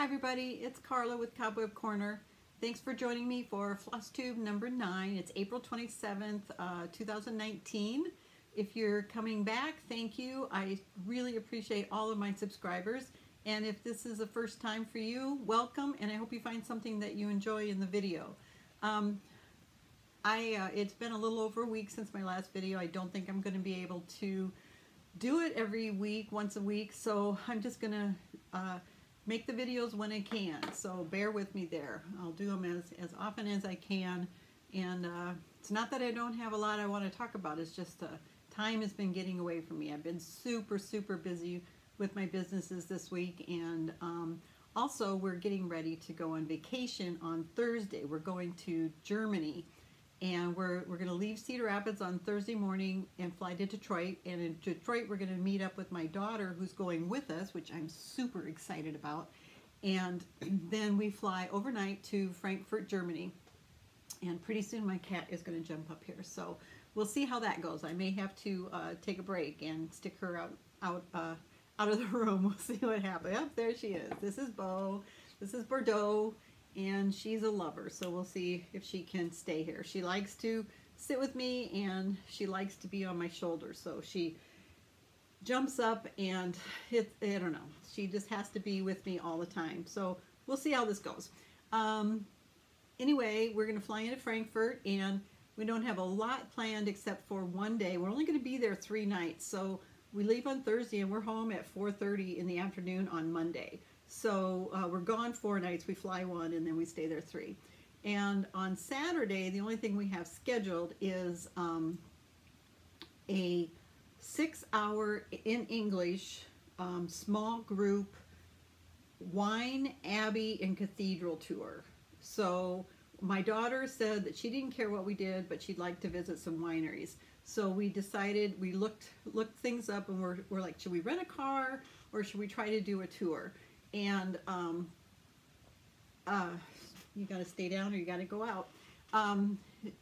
Hi everybody, it's Carla with Cobweb Corner. Thanks for joining me for FlossTube number 9. It's April 27th, uh, 2019. If you're coming back, thank you. I really appreciate all of my subscribers. And if this is the first time for you, welcome, and I hope you find something that you enjoy in the video. Um, I uh, It's been a little over a week since my last video. I don't think I'm going to be able to do it every week, once a week, so I'm just going to uh, make the videos when I can, so bear with me there. I'll do them as, as often as I can, and uh, it's not that I don't have a lot I want to talk about, it's just uh, time has been getting away from me. I've been super, super busy with my businesses this week, and um, also we're getting ready to go on vacation on Thursday. We're going to Germany, and we're, we're going to leave Cedar Rapids on Thursday morning and fly to Detroit. And in Detroit, we're going to meet up with my daughter who's going with us, which I'm super excited about. And then we fly overnight to Frankfurt, Germany. And pretty soon my cat is going to jump up here. So we'll see how that goes. I may have to uh, take a break and stick her out out uh, out of the room. We'll see what happens. Yep, there she is. This is Bo. This is Bordeaux and she's a lover so we'll see if she can stay here. She likes to sit with me and she likes to be on my shoulder so she jumps up and I don't know she just has to be with me all the time. So we'll see how this goes. Um, anyway we're gonna fly into Frankfurt and we don't have a lot planned except for one day. We're only going to be there three nights so we leave on Thursday and we're home at 4:30 in the afternoon on Monday so uh, we're gone four nights, we fly one, and then we stay there three. And on Saturday, the only thing we have scheduled is um, a six hour in English um, small group wine, abbey, and cathedral tour. So my daughter said that she didn't care what we did, but she'd like to visit some wineries. So we decided, we looked looked things up and we're, we're like, should we rent a car or should we try to do a tour? And um, uh, you got to stay down or you got to go out. Um,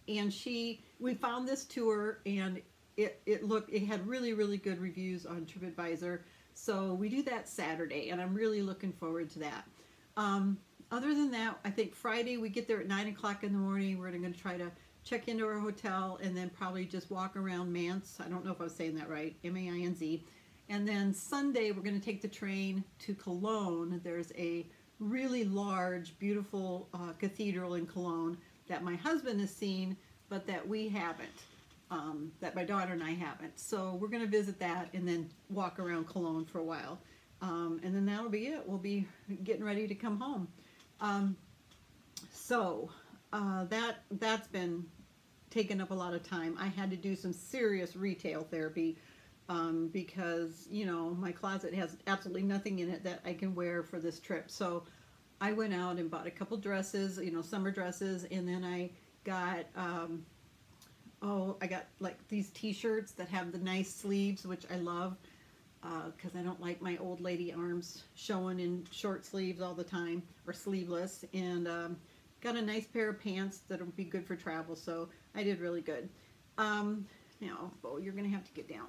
and she, we found this tour and it, it looked, it had really, really good reviews on TripAdvisor. So we do that Saturday and I'm really looking forward to that. Um, other than that, I think Friday we get there at 9 o'clock in the morning. We're going to try to check into our hotel and then probably just walk around Mainz. I don't know if I was saying that right, M-A-I-N-Z. And then Sunday, we're going to take the train to Cologne. There's a really large, beautiful uh, cathedral in Cologne that my husband has seen, but that we haven't, um, that my daughter and I haven't. So we're going to visit that and then walk around Cologne for a while. Um, and then that'll be it. We'll be getting ready to come home. Um, so uh, that, that's been taking up a lot of time. I had to do some serious retail therapy um, because, you know, my closet has absolutely nothing in it that I can wear for this trip. So I went out and bought a couple dresses, you know, summer dresses, and then I got, um, oh, I got like these t-shirts that have the nice sleeves, which I love because uh, I don't like my old lady arms showing in short sleeves all the time or sleeveless and um, got a nice pair of pants that'll be good for travel so I did really good um, now Bo you're gonna have to get down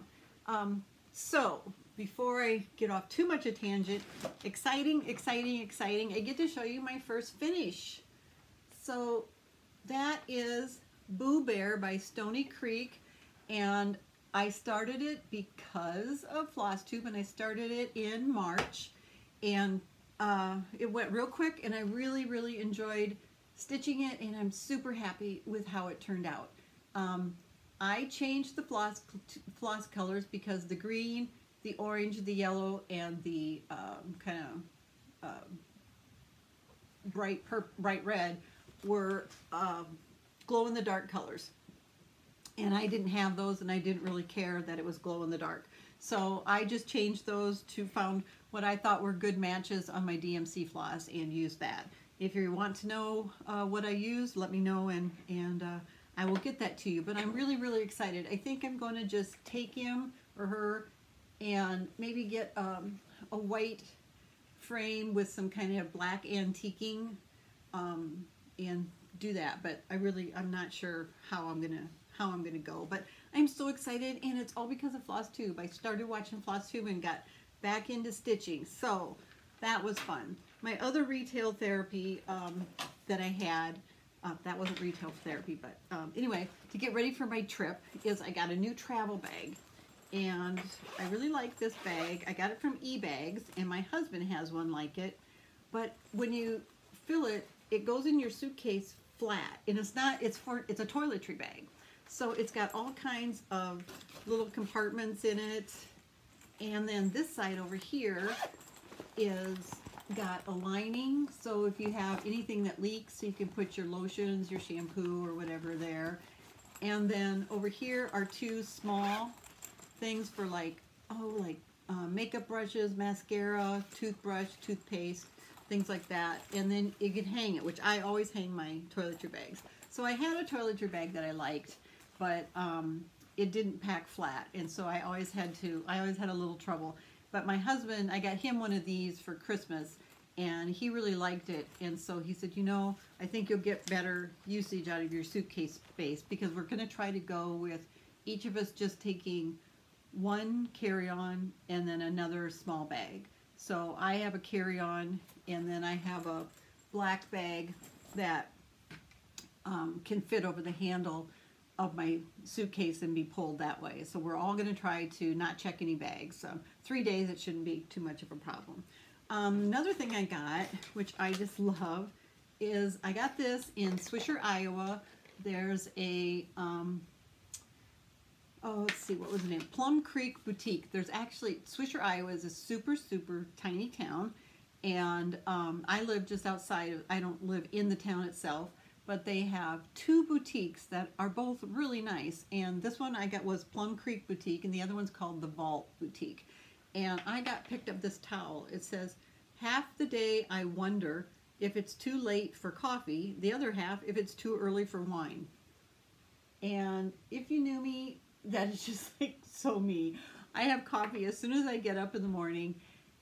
um, so, before I get off too much a tangent, exciting, exciting, exciting, I get to show you my first finish. So, that is Boo Bear by Stoney Creek, and I started it because of Floss Tube and I started it in March, and uh, it went real quick, and I really, really enjoyed stitching it, and I'm super happy with how it turned out. Um, I changed the floss, floss colors because the green, the orange, the yellow, and the um, kind of uh, bright, bright red were um, glow-in-the-dark colors. And I didn't have those and I didn't really care that it was glow-in-the-dark. So I just changed those to found what I thought were good matches on my DMC floss and used that. If you want to know uh, what I used, let me know and, and uh, I will get that to you, but I'm really, really excited. I think I'm going to just take him or her and maybe get um, a white frame with some kind of black antiquing um, and do that. But I really, I'm not sure how I'm going to how I'm going to go. But I'm so excited, and it's all because of FlossTube. I started watching FlossTube and got back into stitching. So that was fun. My other retail therapy um, that I had, uh, that wasn't retail therapy, but um, anyway, to get ready for my trip is I got a new travel bag. And I really like this bag. I got it from eBags, and my husband has one like it. But when you fill it, it goes in your suitcase flat, and it's not. It's for it's a toiletry bag, so it's got all kinds of little compartments in it. And then this side over here is got a lining, so if you have anything that leaks, you can put your lotions, your shampoo, or whatever there. And then over here are two small things for like, oh, like uh, makeup brushes, mascara, toothbrush, toothpaste, things like that. And then you can hang it, which I always hang my toiletry bags. So I had a toiletry bag that I liked, but um, it didn't pack flat. And so I always had to, I always had a little trouble. But my husband, I got him one of these for Christmas and he really liked it. And so he said, you know, I think you'll get better usage out of your suitcase space because we're going to try to go with each of us just taking one carry-on and then another small bag. So I have a carry-on and then I have a black bag that um, can fit over the handle of my suitcase and be pulled that way. So we're all going to try to not check any bags. So three days, it shouldn't be too much of a problem. Um, another thing I got, which I just love, is I got this in Swisher, Iowa. There's a, um, oh, let's see, what was the name? Plum Creek Boutique. There's actually, Swisher, Iowa is a super, super tiny town. And um, I live just outside, of, I don't live in the town itself but they have two boutiques that are both really nice. And this one I got was Plum Creek Boutique, and the other one's called the Vault Boutique. And I got picked up this towel. It says, half the day I wonder if it's too late for coffee, the other half if it's too early for wine. And if you knew me, that is just like so me. I have coffee as soon as I get up in the morning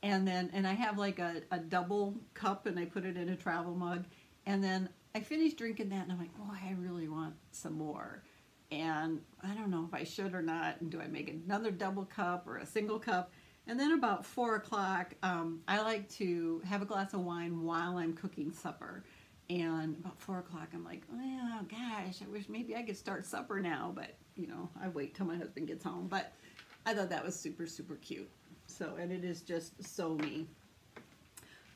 and then and I have like a, a double cup and I put it in a travel mug and then I finished drinking that and I'm like, boy, I really want some more. And I don't know if I should or not. And do I make another double cup or a single cup? And then about four o'clock, um, I like to have a glass of wine while I'm cooking supper. And about four o'clock, I'm like, oh gosh, I wish maybe I could start supper now. But, you know, I wait till my husband gets home. But I thought that was super, super cute. So, and it is just so me.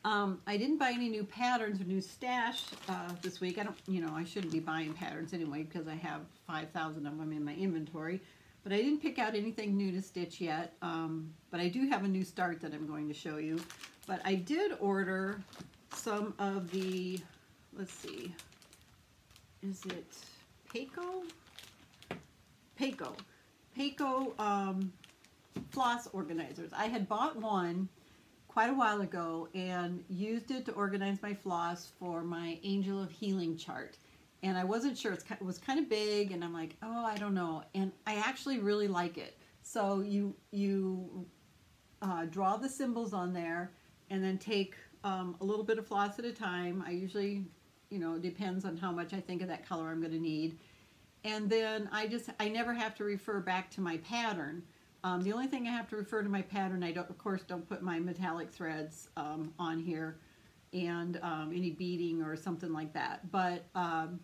Um, I didn't buy any new patterns or new stash uh, this week. I don't, you know, I shouldn't be buying patterns anyway because I have 5,000 of them in my inventory. But I didn't pick out anything new to stitch yet. Um, but I do have a new start that I'm going to show you. But I did order some of the, let's see, is it Pako? Pako. Pako um, floss organizers. I had bought one quite a while ago and used it to organize my floss for my Angel of Healing chart. And I wasn't sure, it was kind of big and I'm like, oh, I don't know. And I actually really like it. So you, you uh, draw the symbols on there and then take um, a little bit of floss at a time. I usually, you know, depends on how much I think of that color I'm going to need. And then I just, I never have to refer back to my pattern. Um, the only thing I have to refer to my pattern, I don't, of course, don't put my metallic threads um, on here and um, any beading or something like that. But um,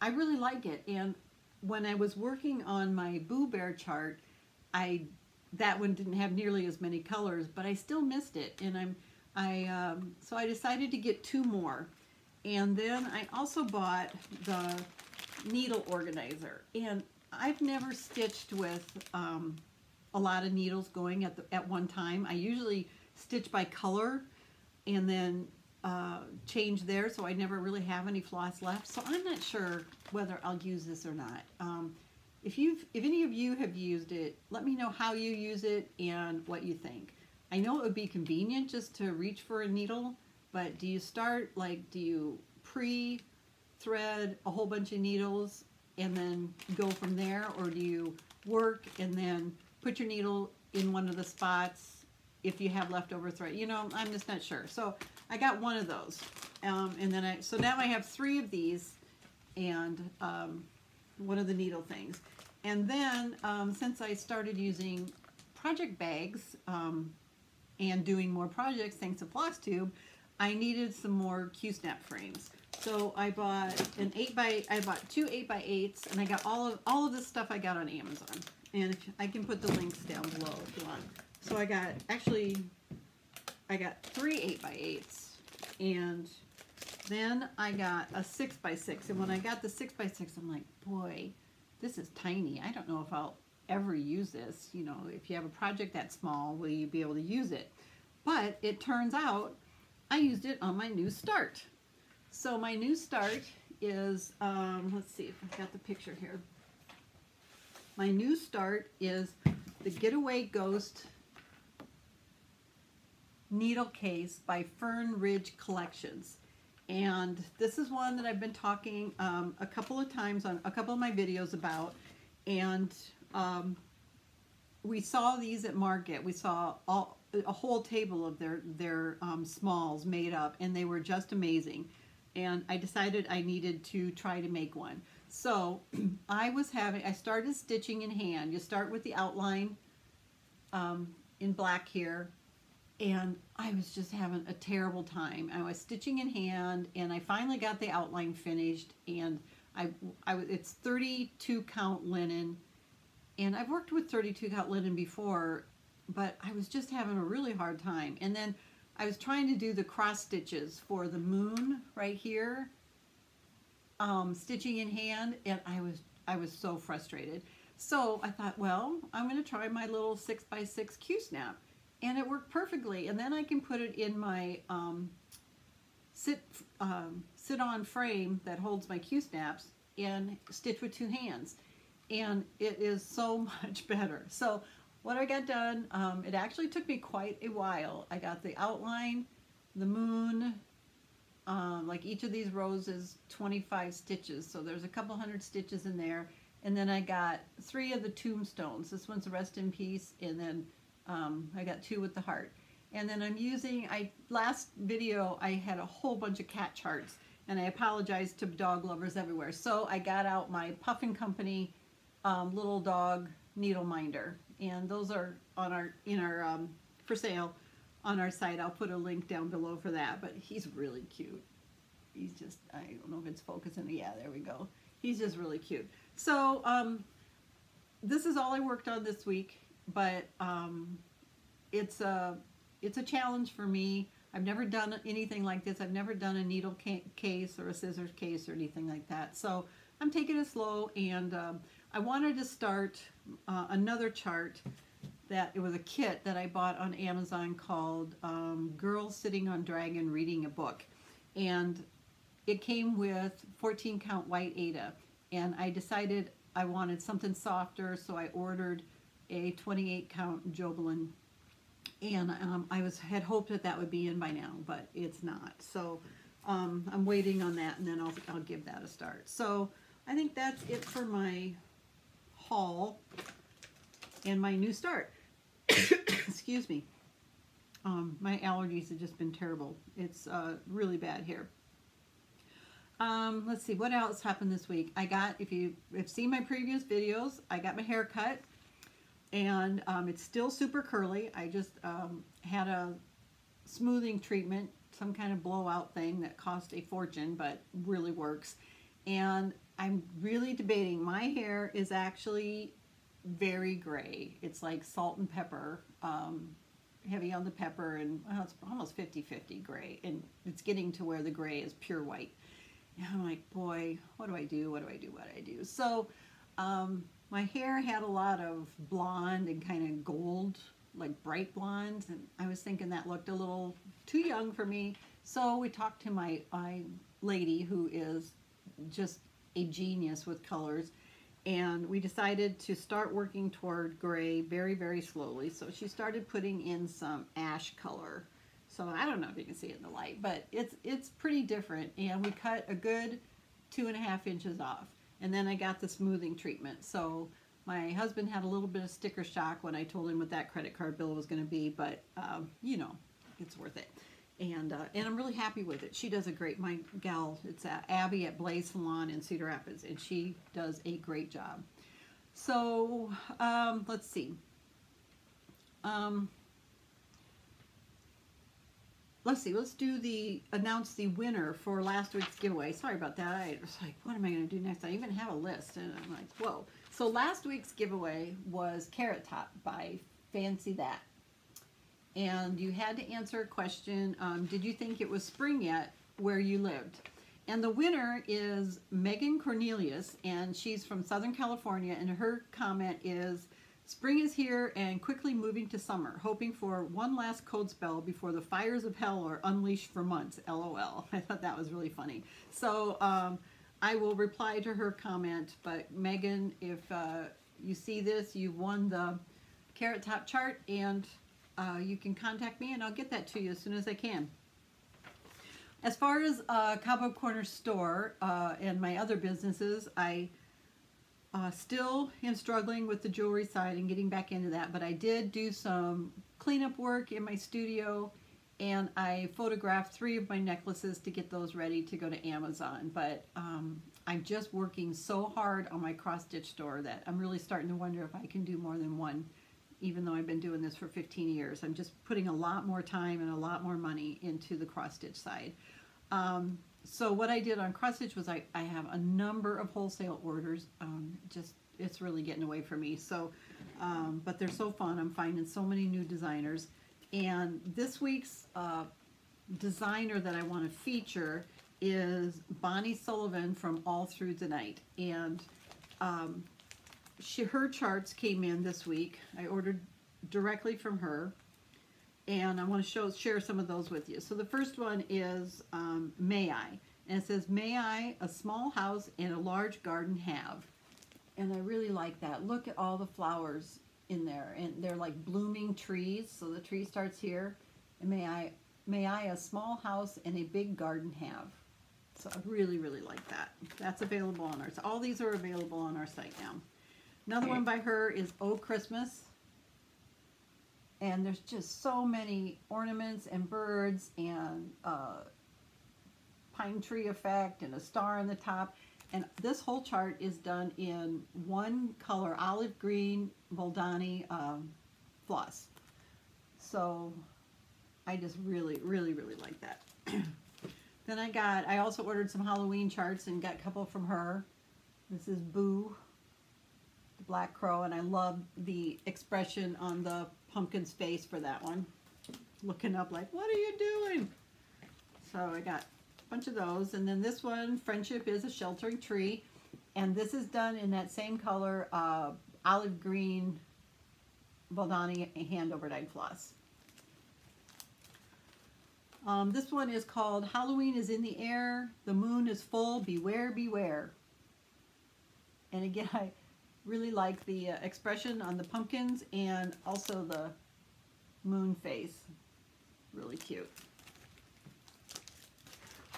I really like it. And when I was working on my Boo Bear chart, I that one didn't have nearly as many colors, but I still missed it. And I'm I um, so I decided to get two more. And then I also bought the needle organizer. And I've never stitched with um, a lot of needles going at, the, at one time. I usually stitch by color and then uh, change there so I never really have any floss left. So I'm not sure whether I'll use this or not. Um, if you've, if any of you have used it, let me know how you use it and what you think. I know it would be convenient just to reach for a needle, but do you start, like, do you pre-thread a whole bunch of needles and then go from there, or do you work and then put your needle in one of the spots if you have leftover thread. You know, I'm just not sure. So I got one of those. Um, and then I, so now I have three of these and um, one of the needle things. And then um, since I started using project bags, um, and doing more projects thanks to Floss Tube, I needed some more Q-snap frames. So I bought an 8 by I bought two 8 by 8s and I got all of all of this stuff I got on Amazon. And I can put the links down below if you want. So I got actually I got three 8 by 8s and then I got a 6 by 6 and when I got the 6 by 6 I'm like, boy, this is tiny. I don't know if I'll ever use this. You know, if you have a project that small, will you be able to use it? But it turns out I used it on my new start. So my new start is, um, let's see if I've got the picture here. My new start is the Getaway Ghost needle case by Fern Ridge Collections. And this is one that I've been talking um, a couple of times on a couple of my videos about. And um, we saw these at market. We saw all, a whole table of their, their um, smalls made up and they were just amazing. And I decided I needed to try to make one. So I was having, I started stitching in hand. You start with the outline um, in black here and I was just having a terrible time. I was stitching in hand, and I finally got the outline finished, and I, I it's 32 count linen, and I've worked with 32 count linen before, but I was just having a really hard time. And then I was trying to do the cross stitches for the moon right here, um, stitching in hand, and I was I was so frustrated. So I thought, well, I'm going to try my little six by six Q-snap and it worked perfectly. And then I can put it in my um, sit um, sit on frame that holds my Q snaps and stitch with two hands. And it is so much better. So what I got done, um, it actually took me quite a while. I got the outline, the moon, um, like each of these rows is 25 stitches. So there's a couple hundred stitches in there. And then I got three of the tombstones. This one's a Rest in Peace, and then um, I got two with the heart. And then I'm using, I last video I had a whole bunch of cat charts and I apologize to dog lovers everywhere. So I got out my Puffin Company um, little dog needle minder and those are on our, in our, um, for sale on our site. I'll put a link down below for that, but he's really cute. He's just, I don't know if it's focusing. Yeah, there we go. He's just really cute. So um, this is all I worked on this week but um, it's a it's a challenge for me. I've never done anything like this. I've never done a needle case or a scissors case or anything like that. So I'm taking it slow and um, I wanted to start uh, another chart that it was a kit that I bought on Amazon called um, Sitting on Dragon Reading a Book. And it came with 14 count white Aida. And I decided I wanted something softer, so I ordered a 28 count Jobelan. and um, I was had hoped that that would be in by now, but it's not. So um, I'm waiting on that, and then I'll I'll give that a start. So I think that's it for my haul and my new start. Excuse me. Um, my allergies have just been terrible. It's uh, really bad here. Um, let's see, what else happened this week? I got, if you have seen my previous videos, I got my hair cut and um, it's still super curly. I just um, had a smoothing treatment, some kind of blowout thing that cost a fortune, but really works. And I'm really debating. My hair is actually very gray. It's like salt and pepper, um, heavy on the pepper, and well, it's almost 50-50 gray. And it's getting to where the gray is pure white. And I'm like, boy, what do I do? What do I do? What do I do? So um, my hair had a lot of blonde and kind of gold, like bright blondes, and I was thinking that looked a little too young for me. So we talked to my, my lady who is just a genius with colors, and we decided to start working toward gray very, very slowly. So she started putting in some ash color. So I don't know if you can see it in the light, but it's it's pretty different. And we cut a good two and a half inches off. And then I got the smoothing treatment. So my husband had a little bit of sticker shock when I told him what that credit card bill was going to be, but um, you know, it's worth it. And uh, and I'm really happy with it. She does a great, my gal, it's uh, Abby at Blaze Salon in Cedar Rapids, and she does a great job. So um, let's see. Um, let's see, let's do the, announce the winner for last week's giveaway. Sorry about that. I was like, what am I going to do next? I even have a list and I'm like, whoa. So last week's giveaway was Carrot Top by Fancy That. And you had to answer a question, um, did you think it was spring yet where you lived? And the winner is Megan Cornelius, and she's from Southern California, and her comment is, Spring is here and quickly moving to summer, hoping for one last cold spell before the fires of hell are unleashed for months. LOL. I thought that was really funny. So um, I will reply to her comment, but Megan, if uh, you see this, you've won the Carrot Top chart, and uh, you can contact me and I'll get that to you as soon as I can. As far as uh, Cobweb Corner store uh, and my other businesses, I uh, still am struggling with the jewelry side and getting back into that, but I did do some cleanup work in my studio and I photographed three of my necklaces to get those ready to go to Amazon. But um, I'm just working so hard on my cross stitch store that I'm really starting to wonder if I can do more than one, even though I've been doing this for 15 years. I'm just putting a lot more time and a lot more money into the cross stitch side. Um, so what I did on cross stitch was I, I have a number of wholesale orders. Um, just it's really getting away from me. So, um, but they're so fun. I'm finding so many new designers. And this week's uh, designer that I want to feature is Bonnie Sullivan from All Through the Night. And um, she, her charts came in this week. I ordered directly from her and I want to show share some of those with you. So the first one is um, May I, and it says, May I a small house and a large garden have? And I really like that. Look at all the flowers in there, and they're like blooming trees. So the tree starts here, and may I, may I a small house and a big garden have? So I really, really like that. That's available on our, all these are available on our site now. Another one by her is Oh Christmas. And there's just so many ornaments and birds and uh, pine tree effect and a star on the top. And this whole chart is done in one color olive green Valdani um, floss. So I just really really really like that. Then I got I also ordered some Halloween charts and got a couple from her. This is Boo Black Crow and I love the expression on the pumpkin's face for that one. Looking up like, what are you doing? So I got a bunch of those. And then this one, Friendship is a Sheltering Tree. And this is done in that same color, uh, olive green Valdani hand over dyed floss. Um, this one is called Halloween is in the air, the moon is full, beware, beware. And again, I, really like the uh, expression on the pumpkins and also the moon face. Really cute.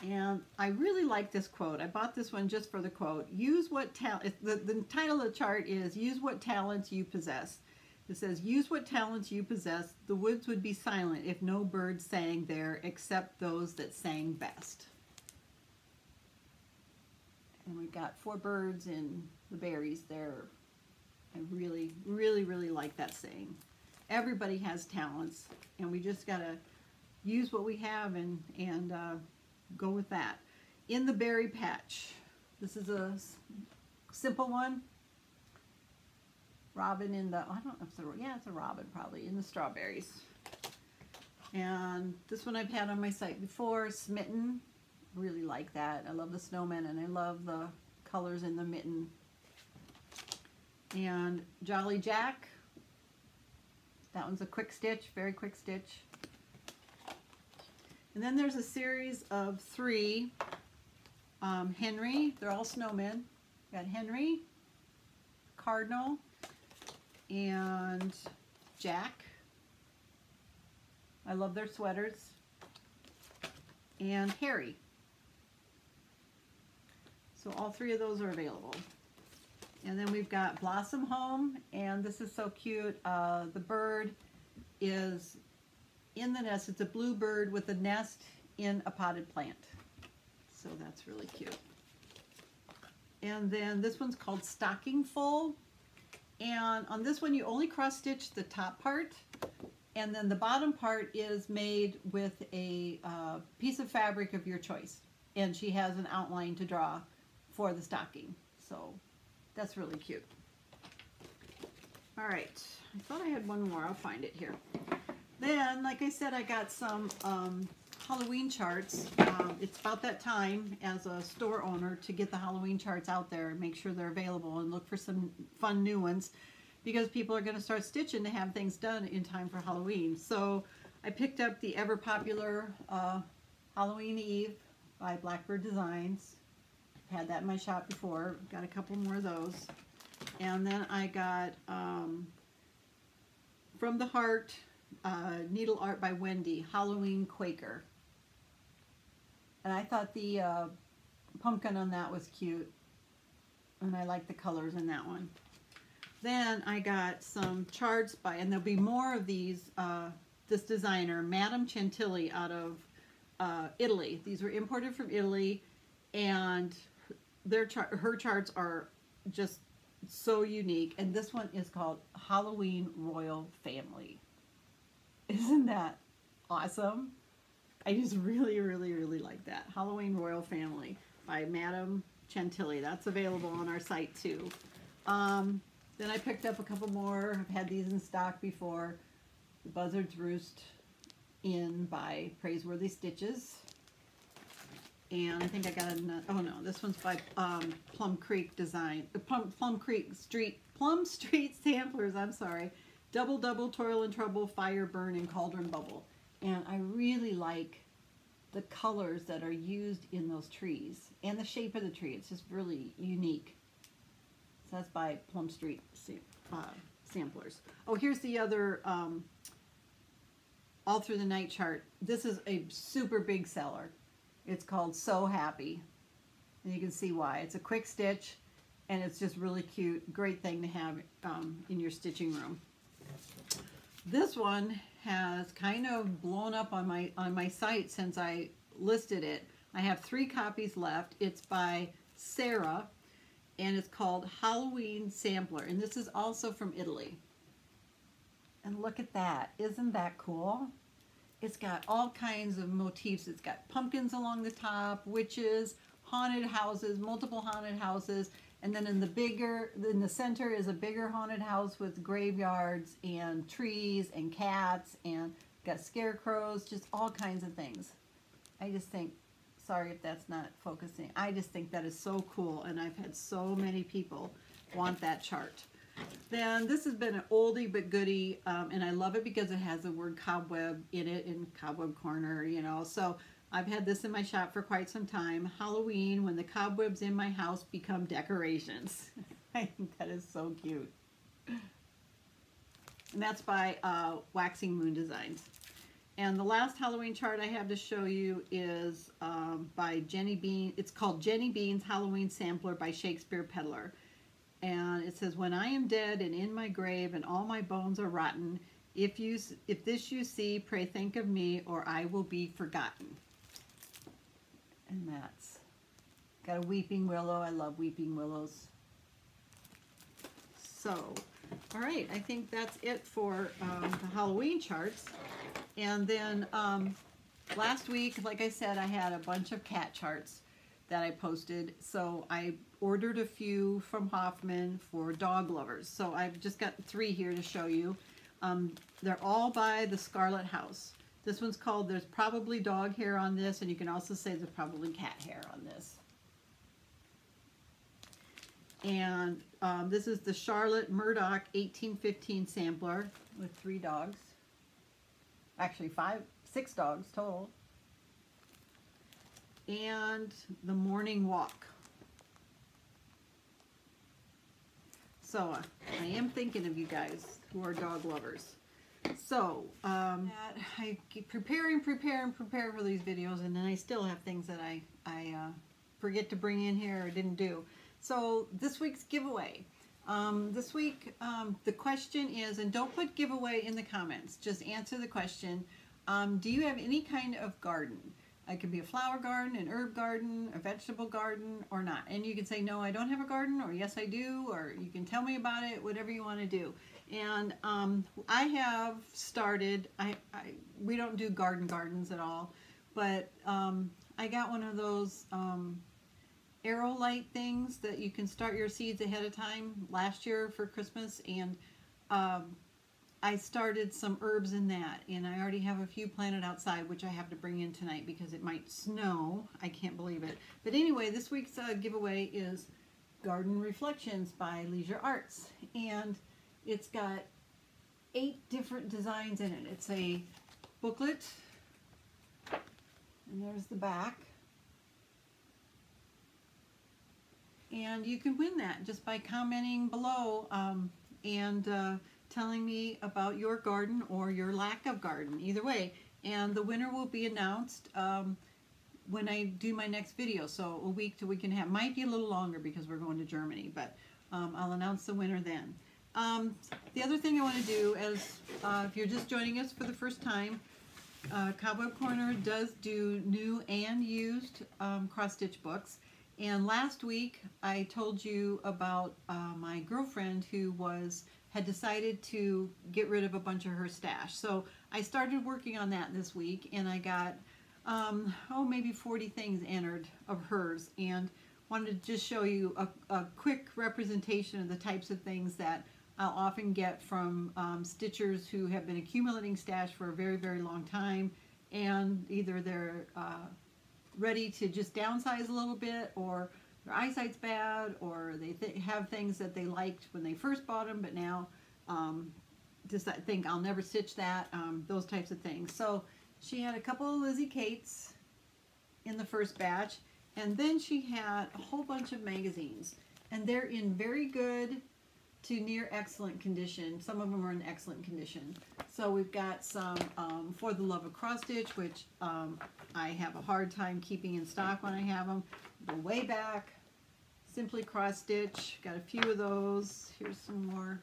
And I really like this quote. I bought this one just for the quote. Use what the, the title of the chart is Use What Talents You Possess. It says, use what talents you possess. The woods would be silent if no birds sang there except those that sang best. And we've got four birds and the berries there I really, really, really like that saying. Everybody has talents, and we just got to use what we have and, and uh, go with that. In the berry patch, this is a simple one. Robin in the, I don't know if it's a, yeah, it's a robin probably, in the strawberries. And this one I've had on my site before, Smitten. Really like that. I love the snowman and I love the colors in the mitten and Jolly Jack. That one's a quick stitch, very quick stitch. And then there's a series of three um, Henry. They're all snowmen. got Henry, Cardinal, and Jack. I love their sweaters. And Harry. So all three of those are available. And then we've got Blossom Home, and this is so cute. Uh, the bird is in the nest. It's a blue bird with a nest in a potted plant. So that's really cute. And then this one's called Stocking Full. And on this one, you only cross stitch the top part. and then the bottom part is made with a uh, piece of fabric of your choice. And she has an outline to draw for the stocking. So that's really cute. All right, I thought I had one more. I'll find it here. Then, like I said, I got some um, Halloween charts. Um, it's about that time as a store owner to get the Halloween charts out there and make sure they're available and look for some fun new ones because people are going to start stitching to have things done in time for Halloween. So I picked up the ever popular uh, Halloween Eve by Blackbird Designs. Had that in my shop before. Got a couple more of those. And then I got um, From the Heart uh, Needle Art by Wendy, Halloween Quaker. And I thought the uh, pumpkin on that was cute. And I like the colors in that one. Then I got some charts by, and there'll be more of these, uh, this designer, Madame Chantilly out of uh, Italy. These were imported from Italy and their her charts are just so unique. And this one is called Halloween Royal Family. Isn't that awesome? I just really, really, really like that. Halloween Royal Family by Madame Chantilly. That's available on our site too. Um, then I picked up a couple more. I've had these in stock before. The Buzzard's Roost in by Praiseworthy Stitches. And I think I got another, oh no, this one's by um, Plum Creek Design, uh, Plum, Plum Creek Street, Plum Street Samplers, I'm sorry. Double Double, Toil and Trouble, Fire Burn, and Cauldron Bubble. And I really like the colors that are used in those trees and the shape of the tree. It's just really unique. So that's by Plum Street uh, Samplers. Oh, here's the other um, All Through the Night chart. This is a super big seller. It's called So Happy. And you can see why. It's a quick stitch and it's just really cute. Great thing to have um, in your stitching room. This one has kind of blown up on my on my site since I listed it. I have three copies left. It's by Sarah and it's called Halloween Sampler. And this is also from Italy. And look at that. Isn't that cool? It's got all kinds of motifs. It's got pumpkins along the top, witches, haunted houses, multiple haunted houses. And then in the bigger, in the center is a bigger haunted house with graveyards and trees and cats and got scarecrows, just all kinds of things. I just think sorry if that's not focusing. I just think that is so cool, and I've had so many people want that chart. Then this has been an oldie but goodie, um, and I love it because it has the word cobweb in it in cobweb corner, you know. So I've had this in my shop for quite some time. Halloween, when the cobwebs in my house become decorations. I think that is so cute. And that's by uh, Waxing Moon Designs. And the last Halloween chart I have to show you is um, by Jenny Bean. It's called Jenny Bean's Halloween Sampler by Shakespeare Peddler. And it says, When I am dead and in my grave and all my bones are rotten, if, you, if this you see, pray think of me or I will be forgotten. And that's got a weeping willow. I love weeping willows. So, all right, I think that's it for um, the Halloween charts. And then um, last week, like I said, I had a bunch of cat charts that I posted. So I ordered a few from Hoffman for dog lovers. So I've just got three here to show you. Um, they're all by the Scarlett House. This one's called There's Probably Dog Hair on this, and you can also say there's probably cat hair on this. And um, this is the Charlotte Murdoch 1815 sampler with three dogs actually five, six dogs total. And the morning walk. So uh, I am thinking of you guys who are dog lovers. So um, I keep preparing, preparing, prepare for these videos, and then I still have things that I I uh, forget to bring in here or didn't do. So this week's giveaway. Um, this week, um, the question is, and don't put giveaway in the comments, just answer the question. Um, do you have any kind of garden? It could be a flower garden, an herb garden, a vegetable garden, or not. And you can say, no, I don't have a garden, or yes, I do, or you can tell me about it, whatever you want to do. And um, I have started, I, I, we don't do garden gardens at all, but um, I got one of those um, Aerolite things that you can start your seeds ahead of time last year for Christmas. And um, I started some herbs in that and I already have a few planted outside which I have to bring in tonight because it might snow. I can't believe it. But anyway, this week's uh, giveaway is Garden Reflections by Leisure Arts and it's got eight different designs in it. It's a booklet and there's the back. And you can win that just by commenting below um, and uh, telling me about your garden or your lack of garden, either way. And the winner will be announced um, when I do my next video. So a week to a week and a half. Might be a little longer because we're going to Germany, but um, I'll announce the winner then. Um, the other thing I want to do is, uh, if you're just joining us for the first time, uh, Cobweb Corner does do new and used um, cross-stitch books. And last week I told you about uh, my girlfriend who was had decided to get rid of a bunch of her stash. So I started working on that this week and I got, um, oh, maybe 40 things entered of hers and wanted to just show you a, a quick representation of the types of things that I'll often get from um, stitchers who have been accumulating stash for a very, very long time and either they're uh, ready to just downsize a little bit or their eyesight's bad or they th have things that they liked when they first bought them but now um, just think I'll never stitch that, um, those types of things. So she had a couple of Lizzie Kates in the first batch and then she had a whole bunch of magazines and they're in very good to near excellent condition. Some of them are in excellent condition. So we've got some um, For the Love of Cross Stitch, which um, I have a hard time keeping in stock when I have them. the way back. Simply Cross Stitch, got a few of those. Here's some more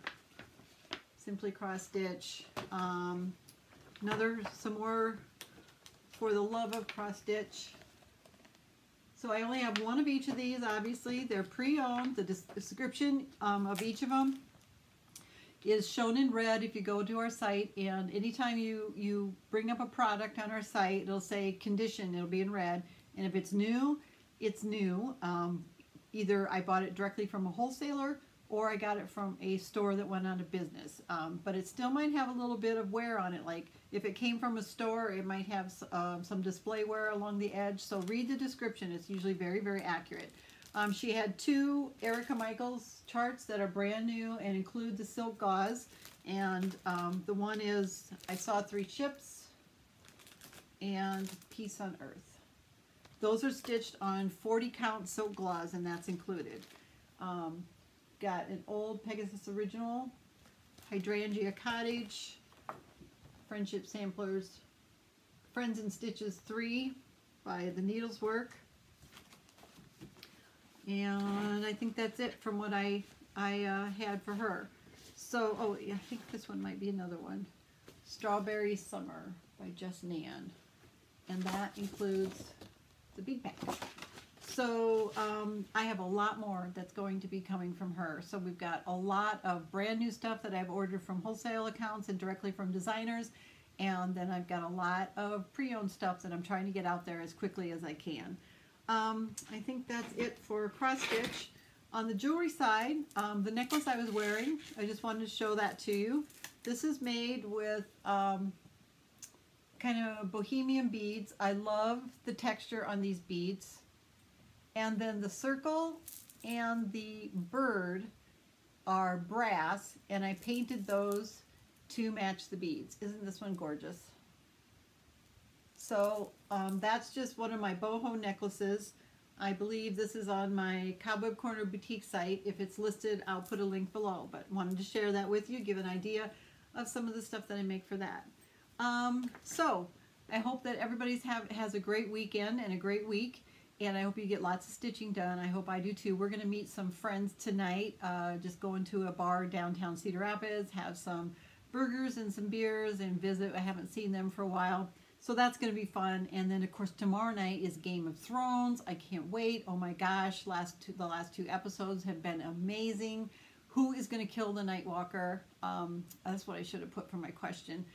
Simply Cross Stitch. Um, another, some more For the Love of Cross Stitch. So I only have one of each of these, obviously. They're pre-owned. The description um, of each of them is shown in red if you go to our site. And anytime you, you bring up a product on our site, it'll say condition. It'll be in red. And if it's new, it's new. Um, either I bought it directly from a wholesaler or I got it from a store that went out of business. Um, but it still might have a little bit of wear on it. Like if it came from a store, it might have um, some display wear along the edge. So read the description. It's usually very, very accurate. Um, she had two Erica Michaels charts that are brand new and include the silk gauze. And um, the one is I Saw Three Ships and Peace on Earth. Those are stitched on 40 count silk gauze and that's included. Um, got an old Pegasus Original, Hydrangea Cottage, Friendship Samplers, Friends and Stitches 3 by The Needles Work. And I think that's it from what I, I uh, had for her. So, oh, I think this one might be another one. Strawberry Summer by Jess Nan. And that includes the bead pack. So um, I have a lot more that's going to be coming from her. So we've got a lot of brand new stuff that I've ordered from wholesale accounts and directly from designers. And then I've got a lot of pre-owned stuff that I'm trying to get out there as quickly as I can. Um, I think that's it for cross stitch. On the jewelry side, um, the necklace I was wearing, I just wanted to show that to you. This is made with um, kind of bohemian beads. I love the texture on these beads. And then the circle and the bird are brass, and I painted those to match the beads. Isn't this one gorgeous? So um, that's just one of my boho necklaces. I believe this is on my Cobweb Corner Boutique site. If it's listed, I'll put a link below. But wanted to share that with you, give an idea of some of the stuff that I make for that. Um, so I hope that everybody's have has a great weekend and a great week and I hope you get lots of stitching done. I hope I do too. We're going to meet some friends tonight, uh, just go into a bar downtown Cedar Rapids, have some burgers and some beers and visit. I haven't seen them for a while. So that's going to be fun. And then of course tomorrow night is Game of Thrones. I can't wait. Oh my gosh, last two, the last two episodes have been amazing. Who is going to kill the Night Walker? Um, that's what I should have put for my question.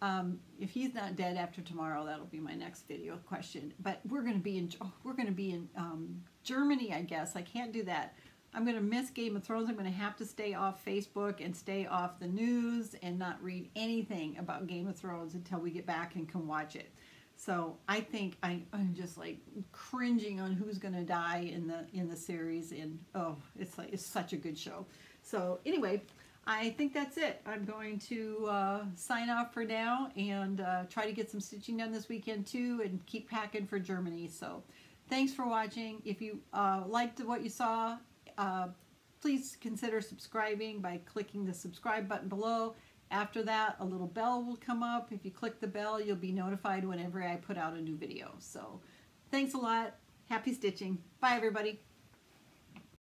Um, if he's not dead after tomorrow, that'll be my next video question. But we're going to be in oh, we're going to be in um, Germany, I guess. I can't do that. I'm going to miss Game of Thrones. I'm going to have to stay off Facebook and stay off the news and not read anything about Game of Thrones until we get back and can watch it. So I think I, I'm just like cringing on who's going to die in the in the series, and oh, it's like it's such a good show. So anyway, I think that's it. I'm going to uh, sign off for now and uh, try to get some stitching done this weekend too, and keep packing for Germany. So thanks for watching. If you uh, liked what you saw uh, please consider subscribing by clicking the subscribe button below. After that, a little bell will come up. If you click the bell, you'll be notified whenever I put out a new video. So thanks a lot. Happy stitching. Bye, everybody.